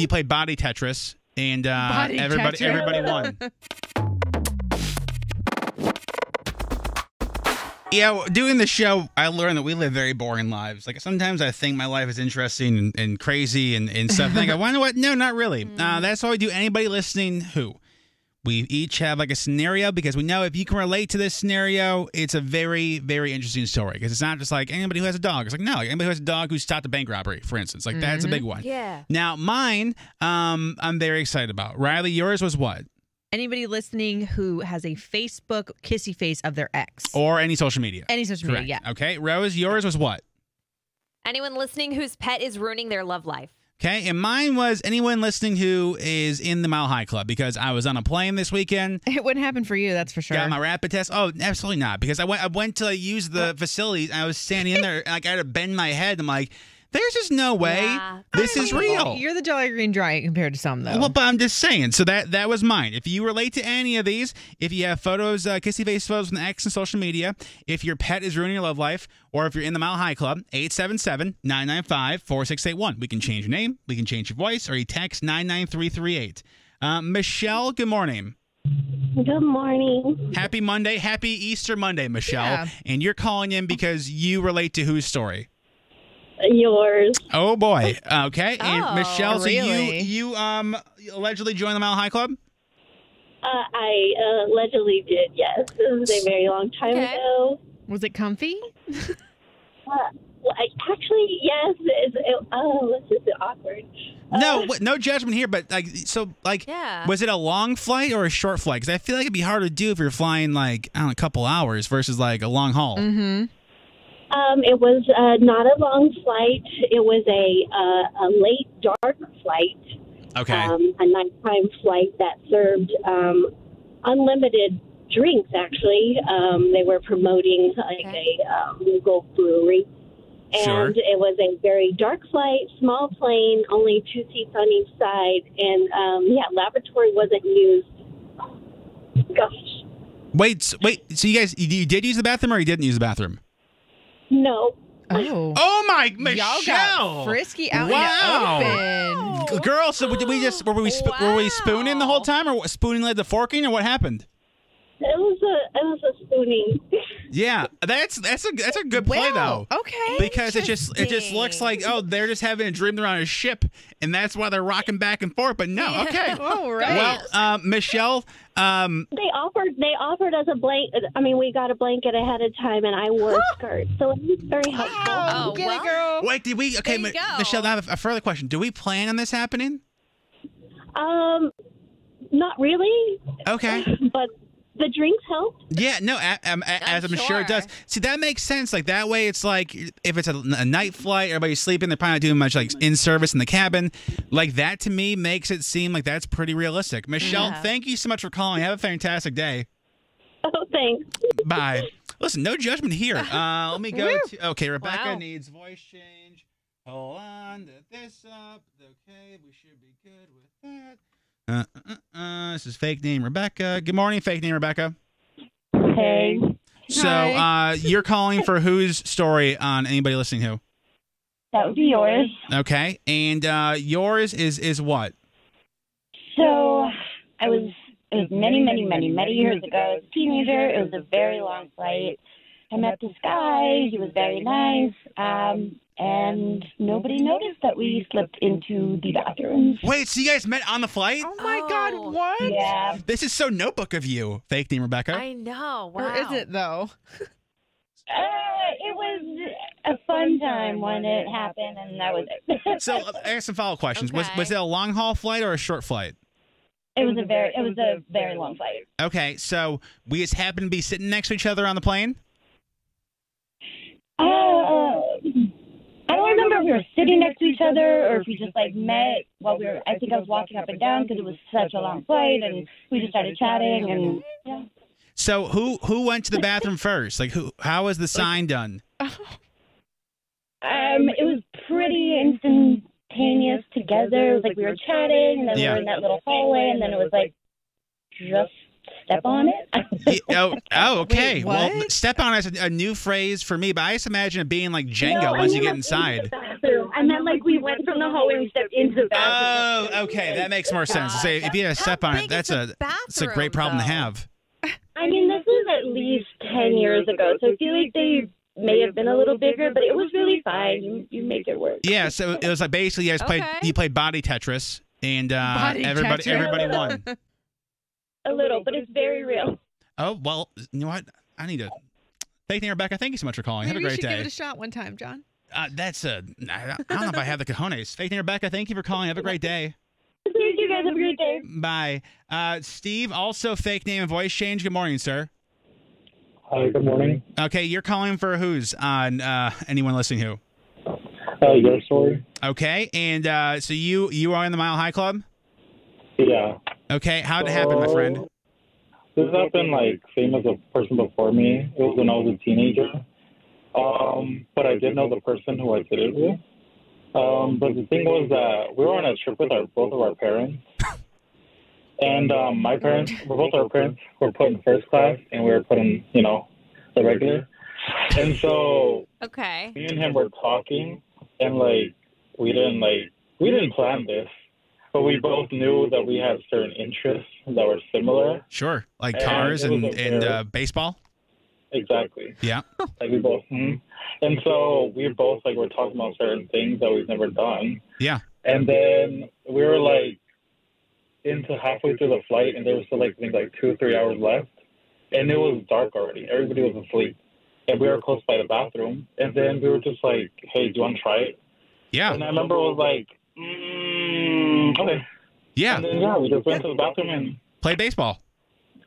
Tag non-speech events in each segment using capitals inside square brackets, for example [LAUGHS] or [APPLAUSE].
you played Body Tetris, and uh, Body everybody Tetris. everybody won. [LAUGHS] Yeah, doing the show, I learned that we live very boring lives. Like sometimes I think my life is interesting and, and crazy and, and stuff. And I go, well, you know what? No, not really. Uh, that's why we do. Anybody listening who? We each have like a scenario because we know if you can relate to this scenario, it's a very, very interesting story. Because it's not just like anybody who has a dog. It's like, no, like anybody who has a dog who stopped a bank robbery, for instance. Like that's a big one. Yeah. Now, mine, um, I'm very excited about. Riley, yours was what? Anybody listening who has a Facebook kissy face of their ex. Or any social media. Any social Correct. media, yeah. Okay. Rose, yours was what? Anyone listening whose pet is ruining their love life. Okay, and mine was anyone listening who is in the Mile High Club because I was on a plane this weekend. [LAUGHS] It wouldn't happen for you, that's for sure. Got my rapid test. Oh, absolutely not. Because I went, I went to use the facilities. I was standing in there, and like I had to bend my head. I'm like, there's just no way Yeah. this is real. You're the Jolly Green Giant compared to some, though. Well, but I'm just saying. So that that was mine. If you relate to any of these, if you have photos, uh, kissy face photos from the ex and social media, if your pet is ruining your love life, or if you're in the Mile High Club, 877-995-4681. We can change your name, we can change your voice, or you text 99338. Uh, Michelle, good morning. Good morning. Happy Monday. Happy Easter Monday, Michelle. Yeah. And you're calling in because you relate to whose story? Yours. Oh boy. Okay. And Oh, Michelle, so you you um allegedly joined the Mile High Club? Uh, I uh, allegedly did, yes. This was a very long time Okay. ago. Was it comfy? Uh, well, I, actually, yes. It's, it, oh, this is awkward. No, Uh, no judgment here, but like, so, like, Yeah. was it a long flight or a short flight? Because I feel like it'd be hard to do if you're flying like I don't know, a couple hours versus like a long haul. Mm-hmm. Um, it was uh, not a long flight. It was a uh, a late dark flight, Okay, um, a nighttime flight that served um, unlimited drinks. Actually, um, they were promoting like Okay. a um, local brewery, and Sure. it was a very dark flight, small plane, only two seats on each side, and um, yeah, lavatory wasn't used. Gosh, wait, wait. So you guys, you, you did use the bathroom or you didn't use the bathroom? No. Oh. Oh my, Y'all got Michelle! frisky out Wow. in the open. Girl, so did we just were we sp- were we spooning the whole time, or spooning led to forking, or what happened? It was a it was a spooning. [LAUGHS] Yeah, that's that's a that's a good play Well, though. okay. because it just it just looks like oh they're just having a dream they're on a ship and that's why they're rocking back and forth but no okay [LAUGHS] All right. well um, michelle um, They offered they offered us a blanket. I mean, we got a blanket ahead of time, and I wore a skirt, so it was very helpful. Oh, Get well. it, girl. wait did we okay There you Mi- go. michelle I have a, a further question do we plan on this happening Um, not really, okay [LAUGHS] but the drinks help. yeah no a, um, as i'm sure. it does see that makes sense like that way it's like if it's a, a night flight everybody's sleeping they're probably not doing much like in service in the cabin like that to me makes it seem like that's pretty realistic michelle Yeah. thank you so much for calling have a fantastic day Oh, thanks. Bye. Listen, no judgment here. [LAUGHS] Uh, let me go to. Okay, Rebecca Wow. needs voice change. Hold on this up. Okay, we should be good with that. Uh, this is fake name Rebecca. Good morning, fake name Rebecca. Hey. So, uh, you're calling for whose story on anybody listening who? That would be yours. Okay, and uh, yours is is what? So I was it was many, many, many, many years ago. I was a teenager. It was a very long flight. I met this guy. He was very nice. Um, and nobody noticed that we slipped into the bathrooms. Wait, so you guys met on the flight? Oh my Oh. God, what? Yeah. This is so notebook of you, fake name Rebecca. I know. Wow. Or is it though? Uh, it was a fun time when it happened, and that was it. [LAUGHS] so, uh, I have some follow up questions. Was was it a long haul flight or a short flight? it was a very, it was a very long flight. Okay, so we just happened to be sitting next to each other on the plane. Uh, I don't remember if we were sitting next to each other or if we just like met while we were. I think I was walking up and down because it was such a long flight, and we just started chatting. And yeah, So who who went to the bathroom [LAUGHS] first? Like who? How was the sign done? um, it was pretty instantaneous together. It was like we were chatting, and then we were in that little hallway, and then it was like just step on it. [LAUGHS] Y- oh, [LAUGHS] oh, okay. Wait, well, step on is a, a new phrase for me, but I just imagine it being like Jenga No, once you get inside. the bathroom. I meant like we went from the hallway and we stepped into the bathroom. Oh, okay, that makes more sense. To say if you had to How step on it, that's is a the that's a great bathroom, problem to have. I mean, this was at least 10 years ago, so I feel like they may have been a little bigger, but it was really fine. You, you make it work. Yeah, so it was like basically you guys played you played body Tetris, and uh, Body everybody Tetris. everybody won. [LAUGHS] A little, but it's very real. Oh well, you know what? I need to. Thank you, Rebecca. Thank you so much for calling. Maybe Have a you great should give it a shot one time, John. Uh, that's a. I don't know if I have the cojones. Faith and Rebecca, thank you for calling. Have a great day. Thank you guys. Have a great day. Bye. Uh, Steve, also fake name and voice change. Good morning, sir. Hi, good morning. Okay, you're calling for who's on uh, anyone listening who? Uh, your story? Okay, and uh, so you you are in the Mile High Club. Yeah. Okay, how'd it happen, my friend? So, This happened like same as a person before me. It was when I was a teenager. Um, but I did know the person who I did it with. Um, but the thing was that we were on a trip with our both of our parents. [LAUGHS] And um, my parents, both our parents, were put in first class, and we were put in, you know, the regular. And so Okay. me and him were talking, and like we didn't like we didn't plan this, but we both knew that we had certain interests that were similar. Sure, like And cars it was and and uh, baseball. Exactly. Yeah. [LAUGHS] Like we both, mhm. and so we both like were talking about certain things that we've never done. Yeah. And then we were like into halfway through the flight, and there was still like I think like two or three hours left, and it was dark already. Everybody was asleep, and we were close by the bathroom. And then we were just like, "Hey, do you want to try it?" Yeah. And I remember it was like, okay. Yeah. And then, yeah, we just went to the bathroom and Play baseball.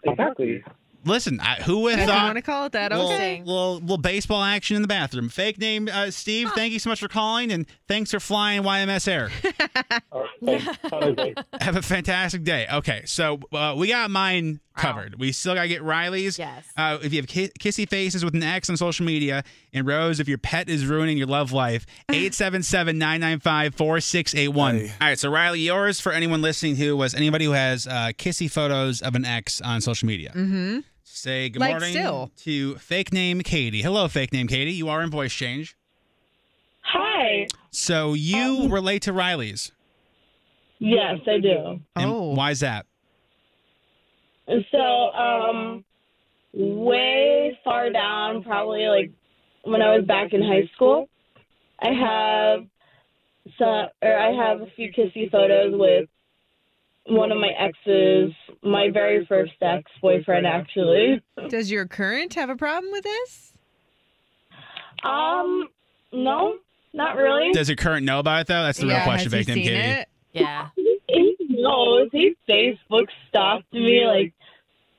exactly. Listen, I, who would If have thought want to call it that, little, okay. little, little baseball action in the bathroom. Fake name, uh, Steve. Thank you so much for calling, and thanks for flying YMS Air. [LAUGHS] All right. Have a. Have a fantastic day. Okay, so uh, we got mine covered. We still got to get Riley's. Yes. Uh, if you have ki- kissy faces with an X on social media, and Rose, if your pet is ruining your love life, [SIGHS] 877 995 4681. All right, so Riley, yours for anyone listening who was anybody who has uh, kissy photos of an X on social media. Mm-hmm. Say good Like morning still. to fake name Katie. Hello, fake name Katie. You are in voice change. Hi. So you relate to Riley's. Yes, I do. And Oh. Why is that? So, um, way far down, probably like when I was back in high school, I have some, or I have a few kissy photos with one of my exes, my very first ex boyfriend, actually. [LAUGHS] Does your current have a problem with this? Um, no, not really. Does your current know about it though? That's the real yeah, question, has he fake name seen Katie. it? Yeah. Knows. He Facebook stalked me like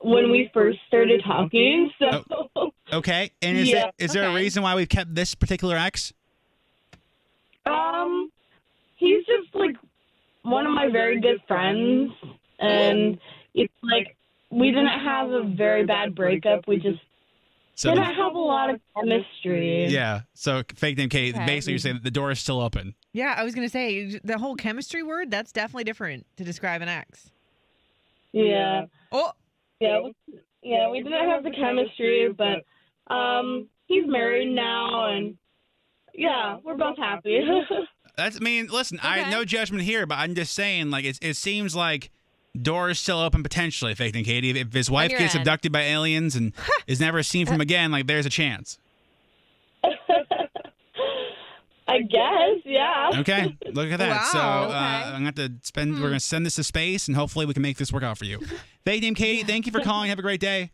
when we first started talking. So, Okay, and is Yeah, it is there a reason why we've kept this particular ex? um, he's just like one of my very good friends, and it's like we didn't have a very bad breakup. We just So didn't the- have a lot of chemistry. yeah, so fake name Katie. Okay. Basically, you're saying that the door is still open. Yeah, I was gonna say the whole chemistry word. That's definitely different to describe an ex. yeah, Oh, yeah, we- yeah. We didn't have the chemistry, but um, he's married now, and yeah, we're both happy. [LAUGHS] That's I mean, listen, I Okay. no judgment here, but I'm just saying, like it it seems like door is still open potentially, fake name Katie. If his wife gets end. abducted by aliens and [LAUGHS] is never seen from again, like there's a chance. [LAUGHS] I guess, yeah. Okay, look at that. So Wow, uh, okay. I'm gonna have to spend. We're gonna send this to space, and hopefully we can make this work out for you. Fake name Katie, thank you for [LAUGHS] calling. Have a great day.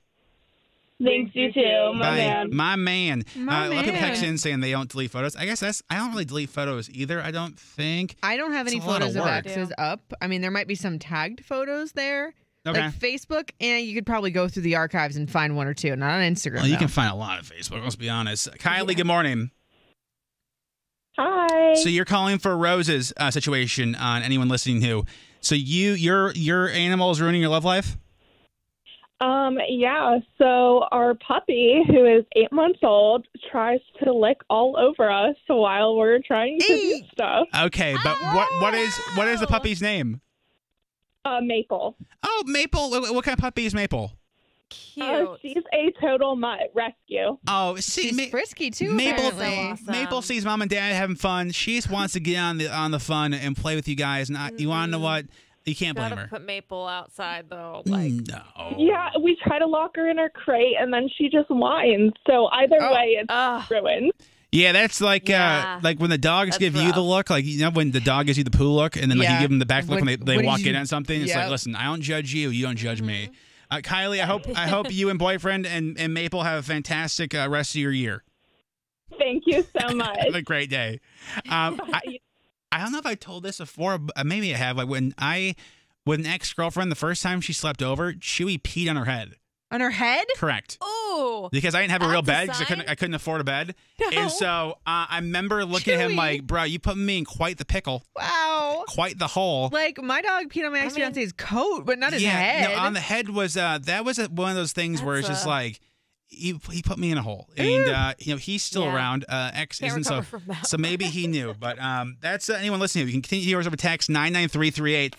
Thanks, you too, my Bye. man. My man. My uh, a lot of people man. text in saying they don't delete photos. I guess that's. I don't really delete photos either. I don't think. I don't have any a lot of photos of, work. exes up. I mean, there might be some tagged photos there, Okay. like Facebook, and you could probably go through the archives and find one or two. Not on Instagram. well, you though. can find a lot of Facebook. Let's be honest. Kylie, good morning. Hi. So you're calling for Rose's uh, situation on anyone listening who. So you your your animal is ruining your love life. Um, yeah, so our puppy, who is eight months old, tries to lick all over us while we're trying to do stuff. Okay, but what what is what is the Oh. puppy's name? Uh, Maple. Oh, Maple. What, what kind of puppy is Maple? Cute. Uh, she's a total mutt rescue. Oh, see, She's Ma- frisky too. Mabel, apparently. awesome. Maple sees mom and dad having fun. She just wants to get on the on the fun and play with you guys. And I, you want to know what? You can't blame her. put Maple outside though. Like no. Yeah, we try to lock her in her crate, and then she just whines. So either Oh. way, it's Ugh. ruined. Yeah, that's like Yeah. uh like when the dogs That's give you the look, like you know when the dog gives you the poo look, and then like Yeah. you give them the back look when, When- they, they when walk you- in on something. It's like, listen, I don't judge you, you don't judge me. Mm-hmm. Uh, Kylie, I hope I [LAUGHS] hope you and boyfriend and, and Maple have a fantastic uh, rest of your year. Thank you so much. [LAUGHS] Have a great day. Um, [LAUGHS] I, I don't know if I told this before, but maybe I have. Like when I with an ex girlfriend, the first time she slept over, Chewy peed on her head. On her head? Correct. Oh. Because I didn't have a real bed because I couldn't? I couldn't afford a bed, No. and so uh, I remember looking at him like, "Bro, you put me in quite the pickle, Wow. quite the hole." Like my dog peed on my I ex mean- fiance's coat, but not his yeah, head. no, on the head was uh that was a, one of those things where it's That's just a- like he, he put me in a hole, and uh, you know he's still Yeah. around. Uh, X Can't isn't so so maybe he knew, but um, that's uh, anyone listening. You can continue yours over text nine nine three three eight.